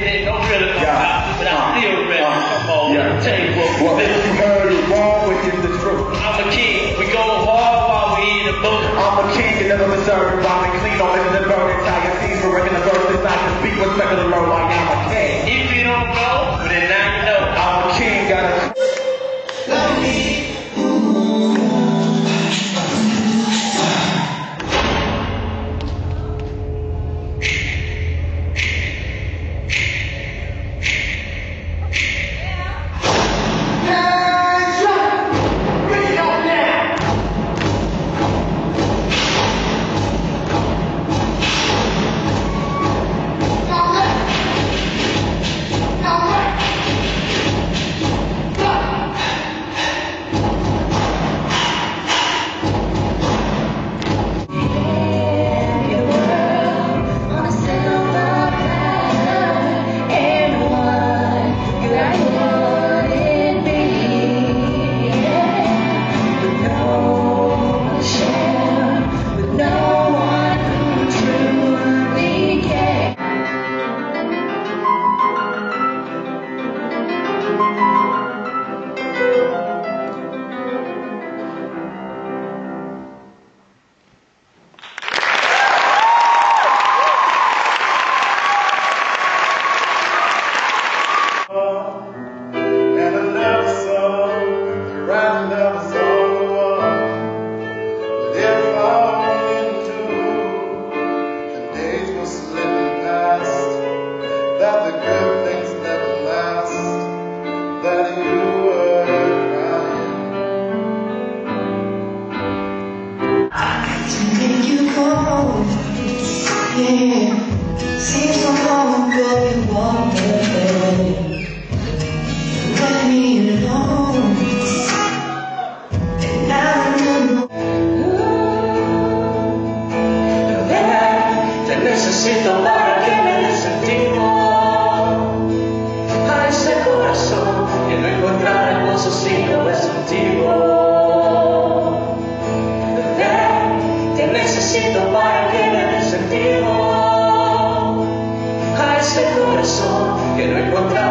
It don't really come Yeah. out, but I still to come on Yeah. Uh-huh. Uh-huh. tell you what What we you heard is wrong, which is the truth. I'm a king. We go hard while we eat a book. I'm a king and never been served. Rhyming clean on this and burn entire scenes for regular the signo es antiguo. Te necesito para que me des sentido a ese corazón que no encontrará